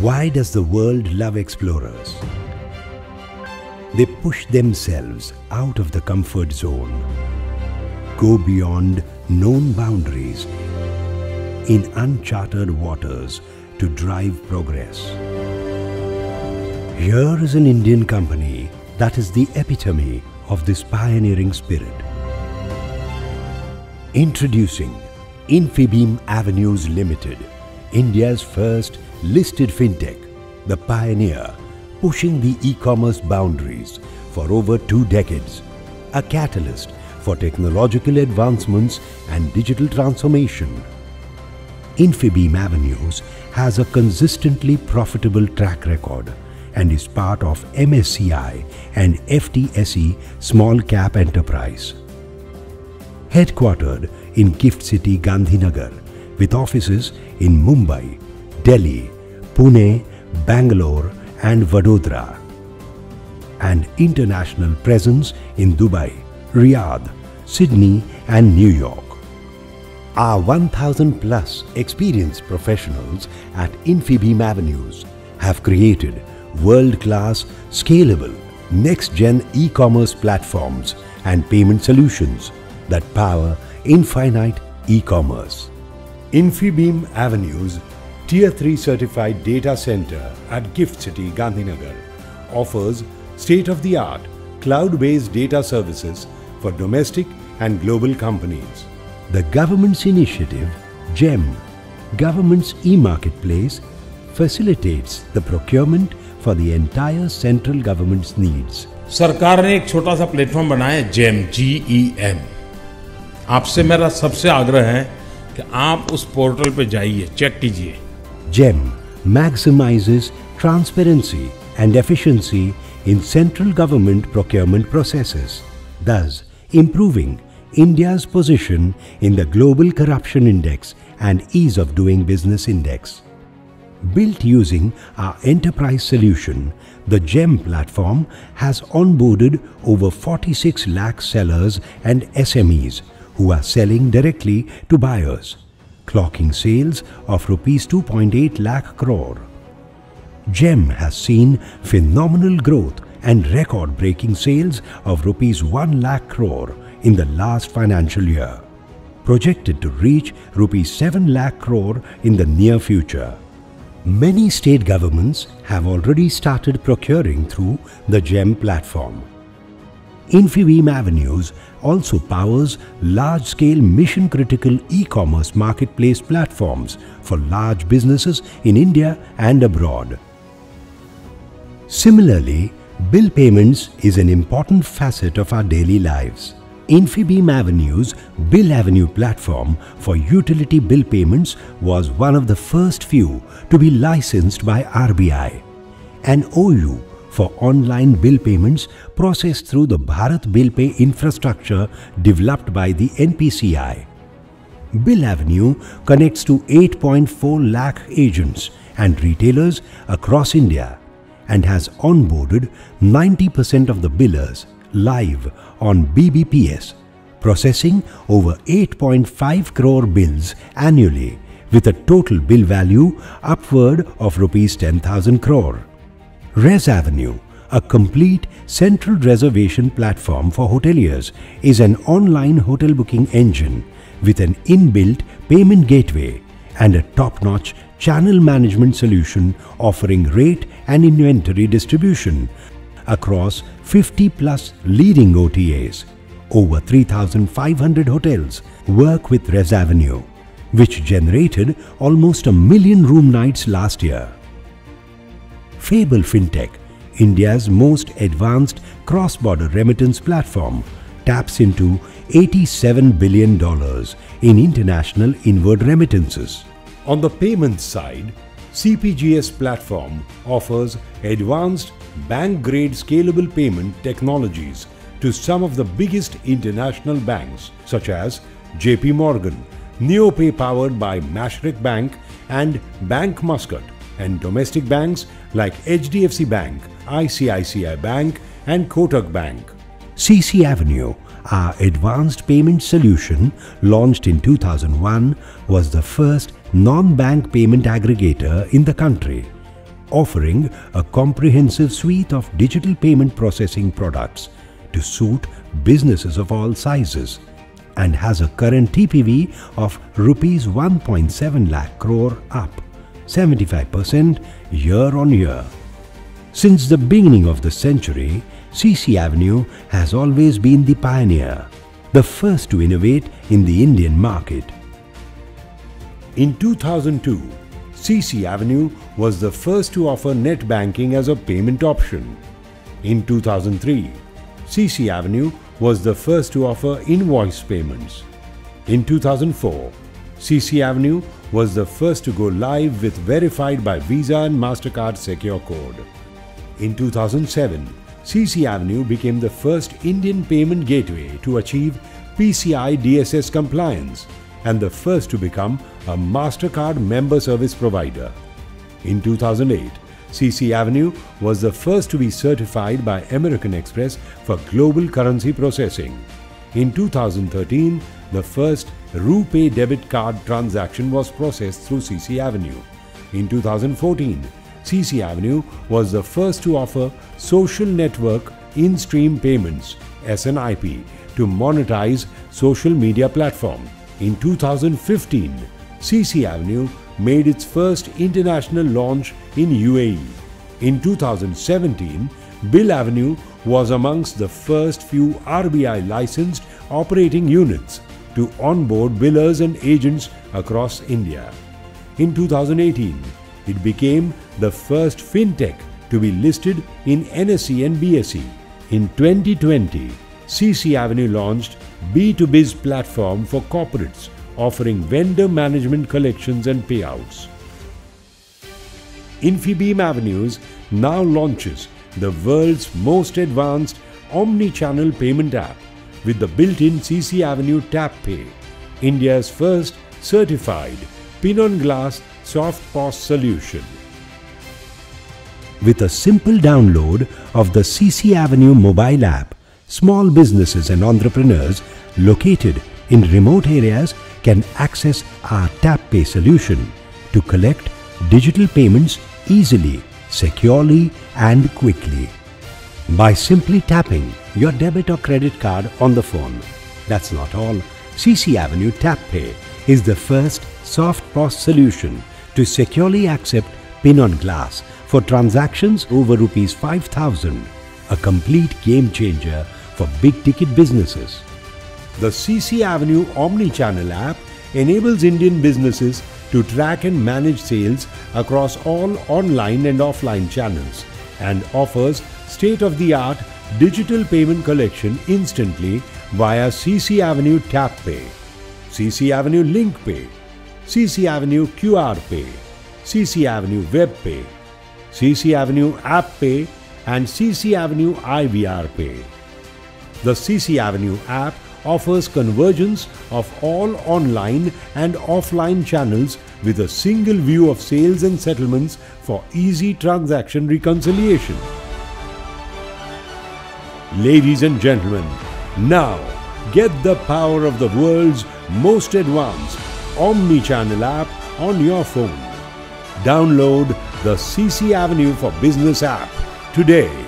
Why does the world love explorers? They push themselves out of the comfort zone, go beyond known boundaries in uncharted waters to drive progress. Here is an Indian company that is the epitome of this pioneering spirit. Introducing Infibeam Avenues Limited, India's first listed fintech, the pioneer pushing the e-commerce boundaries for over two decades, a catalyst for technological advancements and digital transformation. Infibeam Avenues has a consistently profitable track record and is part of MSCI and FTSE Small Cap Enterprise. Headquartered in Gift City, Gandhinagar, with offices in Mumbai, Delhi, Pune, Bangalore and Vadodara. And international presence in Dubai, Riyadh, Sydney and New York. Our 1000 plus experienced professionals at Infibeam Avenues have created world-class, scalable, next-gen e-commerce platforms and payment solutions that power infinite e-commerce. Infibeam Avenues Tier 3 certified data center at Gift City, Gandhinagar offers state-of-the-art cloud-based data services for domestic and global companies. The government's initiative, GEM, Government's e-marketplace, facilitates the procurement for the entire central government's needs. सरकार ने एक छोटा सा platform बनाया है GeM जी E M आपसे मेरा सबसे आग्रह है कि आप उस पोर्टल पे जाइए चेक कीजिए GEM maximizes transparency and efficiency in central government procurement processes, thus improving India's position in the Global Corruption Index and Ease of Doing Business Index. Built using our enterprise solution, the GEM platform has onboarded over 46 lakh sellers and SMEs who are selling directly to buyers, clocking sales of rupees 2.8 lakh crore. GEM has seen phenomenal growth and record-breaking sales of rupees 1 lakh crore in the last financial year, projected to reach rupees 7 lakh crore in the near future. Many state governments have already started procuring through the GEM platform. Infibeam Avenues also powers large-scale mission-critical e-commerce marketplace platforms for large businesses in India and abroad. Similarly, bill payments is an important facet of our daily lives. Infibeam Avenue's Bill Avenue platform for utility bill payments was one of the first few to be licensed by RBI. An OU for online bill payments processed through the Bharat Bill Pay infrastructure developed by the NPCI. Bill Avenue connects to 8.4 lakh agents and retailers across India and has onboarded 90% of the billers live on BBPS, processing over 8.5 crore bills annually with a total bill value upward of rupees 10,000 crore. Res Avenue, a complete central reservation platform for hoteliers, is an online hotel booking engine with an inbuilt payment gateway and a top-notch channel management solution offering rate and inventory distribution across 50 plus leading OTAs. Over 3,500 hotels work with Res Avenue, which generated almost a million room nights last year. Fable FinTech, India's most advanced cross-border remittance platform, taps into $87 billion in international inward remittances. On the payments side, CPGS platform offers advanced bank-grade scalable payment technologies to some of the biggest international banks such as JP Morgan, NeoPay powered by Mashreq Bank and Bank Muscat and domestic banks like HDFC Bank, ICICI Bank and Kotak Bank. CC Avenue, our advanced payment solution launched in 2001 was the first non-bank payment aggregator in the country offering a comprehensive suite of digital payment processing products to suit businesses of all sizes and has a current TPV of rupees 1.7 lakh crore up 75% year on year. Since the beginning of the century, CC Avenue has always been the pioneer, the first to innovate in the Indian market. In 2002, CC Avenue was the first to offer net banking as a payment option. In 2003, CC Avenue was the first to offer invoice payments. In 2004, CC Avenue was the first to go live with verified by Visa and MasterCard Secure Code. In 2007, CC Avenue became the first Indian payment gateway to achieve PCI DSS compliance and the first to become a MasterCard member service provider. In 2008, CC Avenue was the first to be certified by American Express for global currency processing. In 2013, the first RuPay debit card transaction was processed through CC Avenue. In 2014, CC Avenue was the first to offer social network in-stream payments SNIP to monetize social media platform. In 2015, CC Avenue made its first international launch in UAE. In 2017, Bill Avenue was amongst the first few RBI licensed operating units to onboard billers and agents across India. In 2018, it became the first fintech to be listed in NSE and BSE. In 2020, CC Avenue launched B2Biz platform for corporates offering vendor management collections and payouts. Infibeam Avenues now launches the world's most advanced omni-channel payment app with the built-in CC Avenue Tap Pay, India's first certified pin-on-glass soft POS solution. With a simple download of the CC Avenue mobile app, small businesses and entrepreneurs located in remote areas can access our Tap Pay solution to collect digital payments easily, securely and quickly. By simply tapping your debit or credit card on the phone. That's not all. CC Avenue Tap Pay is the first soft POS solution to securely accept PIN on glass for transactions over rupees 5000, a complete game changer for big ticket businesses. The CC Avenue Omni-Channel app enables Indian businesses to track and manage sales across all online and offline channels and offers state-of-the-art digital payment collection instantly via CC Avenue Tap Pay, CC Avenue Link Pay, CC Avenue QR Pay, CC Avenue Web Pay, CC Avenue App Pay and CC Avenue IVR Pay. The CC Avenue app offers convergence of all online and offline channels with a single view of sales and settlements for easy transaction reconciliation. Ladies and gentlemen, now get the power of the world's most advanced omni-channel app on your phone. Download the CC Avenue for Business app today.